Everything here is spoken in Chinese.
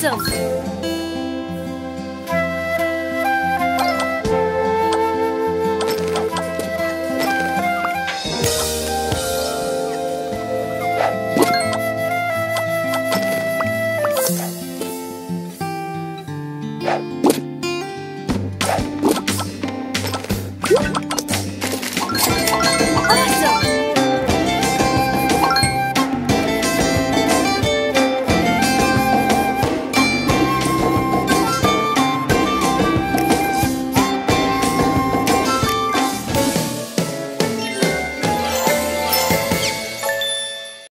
赠品